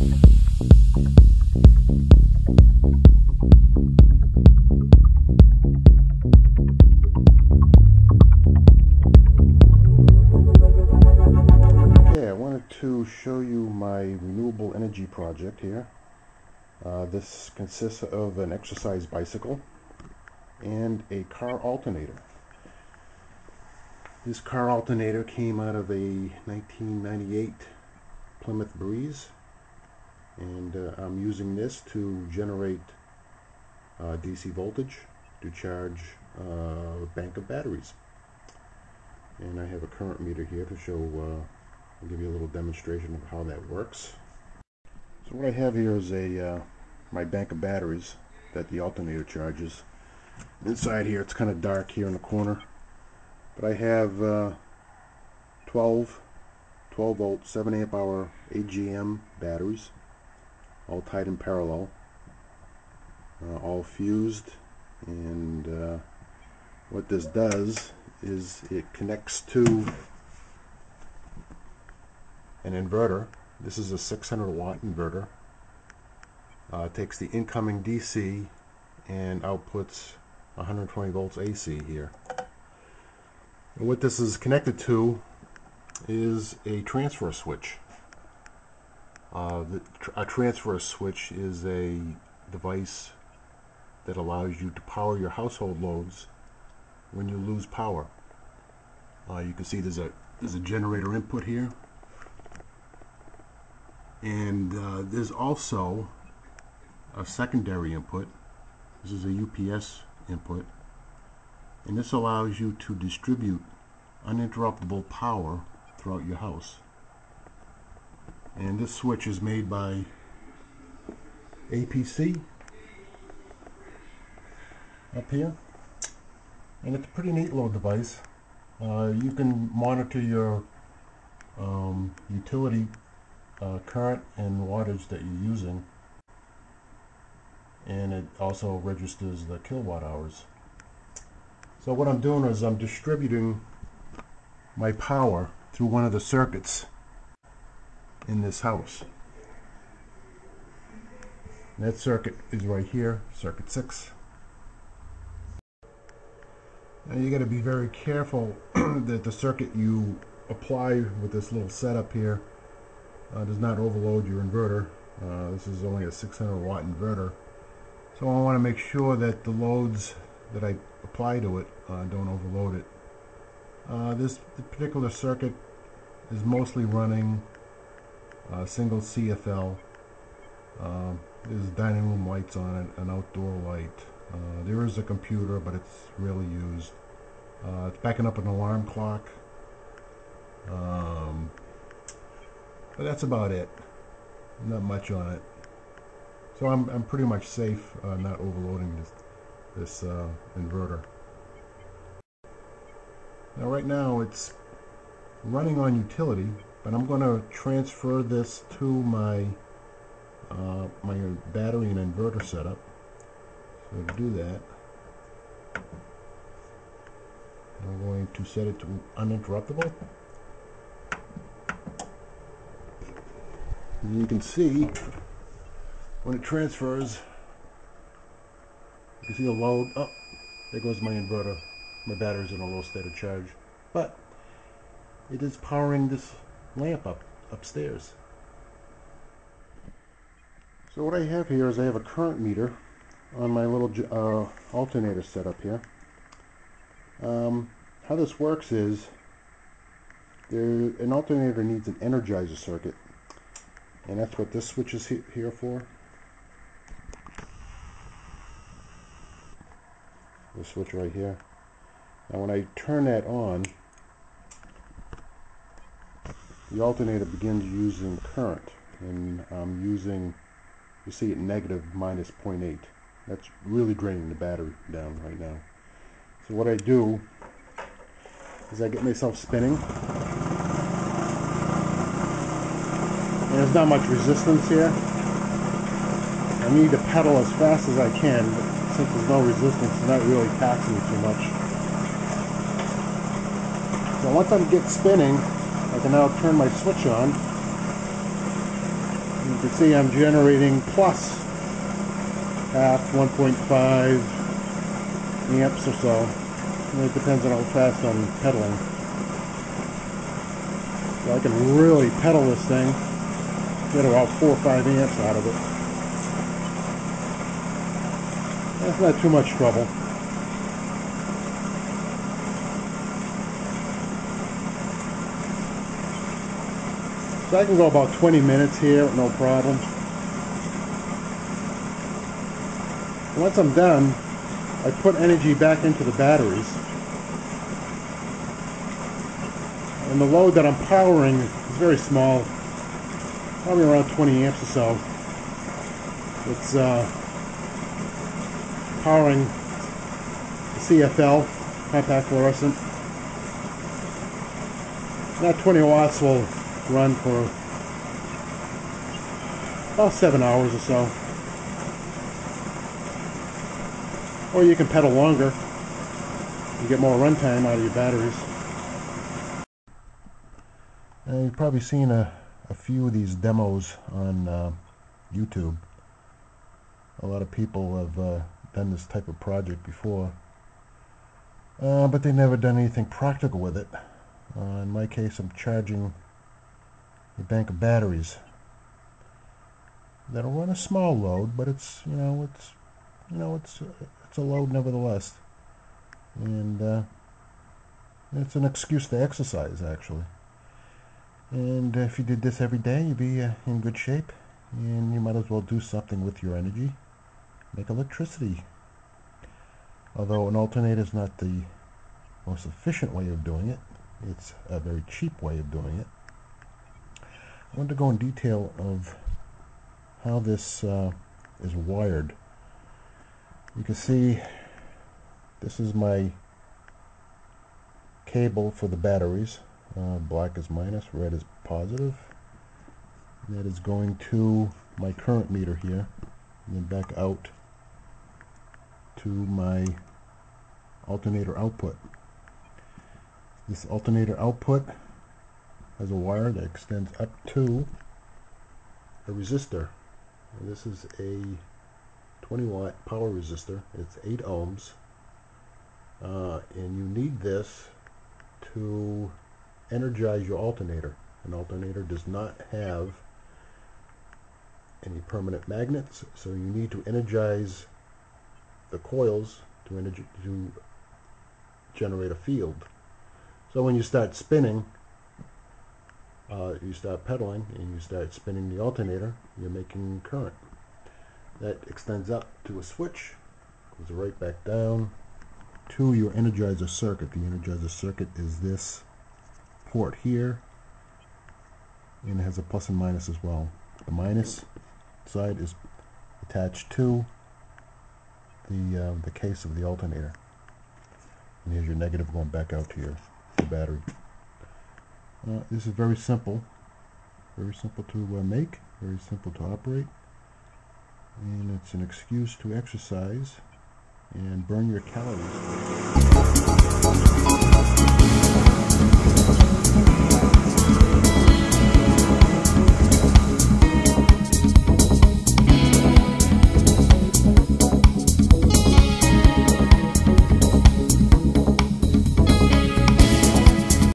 Okay, I wanted to show you my renewable energy project here. Uh, this consists of an exercise bicycle and a car alternator. This car alternator came out of a 1998 Plymouth Breeze and uh, I'm using this to generate uh, DC voltage to charge uh, a bank of batteries. And I have a current meter here to show, uh, I'll give you a little demonstration of how that works. So what I have here is a uh, my bank of batteries that the alternator charges. Inside here it's kind of dark here in the corner but I have uh, 12 12 volt 7 amp hour AGM batteries all tied in parallel uh, all fused and uh, what this does is it connects to an inverter. This is a 600 watt inverter. Uh, takes the incoming DC and outputs 120 volts AC here. And what this is connected to is a transfer switch. Uh, the, a transfer switch is a device that allows you to power your household loads when you lose power. Uh, you can see there's a there's a generator input here, and uh, there's also a secondary input. This is a UPS input and this allows you to distribute uninterruptible power throughout your house and this switch is made by APC up here. And it's a pretty neat little device. Uh, you can monitor your um, utility uh, current and wattage that you're using. And it also registers the kilowatt hours. So what I'm doing is I'm distributing my power through one of the circuits in this house. And that circuit is right here, circuit 6. Now you got to be very careful that the circuit you apply with this little setup here uh, does not overload your inverter. Uh, this is only a 600 watt inverter. So I want to make sure that the loads that I apply to it uh, don't overload it. Uh, this particular circuit is mostly running uh, single CFL. Uh, there's dining room lights on it, an outdoor light. Uh, there is a computer, but it's rarely used. Uh, it's backing up an alarm clock. Um, but that's about it. Not much on it. So I'm, I'm pretty much safe not overloading this this uh, inverter. Now right now it's running on utility, but I'm going to transfer this to my uh, my battery and inverter setup. So to do that, I'm going to set it to uninterruptible. And you can see when it transfers you can see the load. Oh, there goes my inverter. My battery's in a low state of charge. But it is powering this lamp up upstairs. So what I have here is I have a current meter on my little uh, alternator setup here. Um, how this works is there an alternator needs an energizer circuit and that's what this switch is he here for. the switch right here. Now when I turn that on, the alternator begins using current and I'm using, you see it negative minus 0.8. That's really draining the battery down right now. So what I do is I get myself spinning. And there's not much resistance here. I need to pedal as fast as I can, but since there's no resistance, it's not really taxing me too much. So once I get spinning, I can now turn my switch on. You can see I'm generating plus half 1.5 amps or so. it depends on how fast I'm pedaling. So I can really pedal this thing, get about 4 or 5 amps out of it. That's not too much trouble. So I can go about 20 minutes here, no problem. Once I'm done, I put energy back into the batteries. And the load that I'm powering is very small, probably around 20 amps or so. It's uh, powering the CFL, compact fluorescent. That 20 watts will run for about seven hours or so. Or you can pedal longer and get more runtime out of your batteries. Now you've probably seen a, a few of these demos on uh, YouTube. A lot of people have uh, done this type of project before. Uh, but they've never done anything practical with it. Uh, in my case, I'm charging a bank of batteries that'll run a small load, but it's you know it's you know it's it's a load nevertheless, and uh, it's an excuse to exercise actually. And if you did this every day, you'd be uh, in good shape, and you might as well do something with your energy, make electricity. Although an alternator is not the most efficient way of doing it, it's a very cheap way of doing it. I want to go in detail of how this uh, is wired. You can see this is my cable for the batteries. Uh, black is minus, red is positive. That is going to my current meter here, and then back out to my alternator output. This alternator output has a wire that extends up to a resistor. And this is a 20 watt power resistor. It's 8 ohms. Uh, and you need this to energize your alternator. An alternator does not have any permanent magnets, so you need to energize the coils to, to generate a field. So when you start spinning, uh, you start pedaling and you start spinning the alternator, you're making current. That extends up to a switch, goes right back down to your energizer circuit. The energizer circuit is this port here, and it has a plus and minus as well. The minus side is attached to the uh, the case of the alternator. And here's your negative going back out to your, your battery. Uh, this is very simple. Very simple to uh, make, very simple to operate. And it's an excuse to exercise and burn your calories.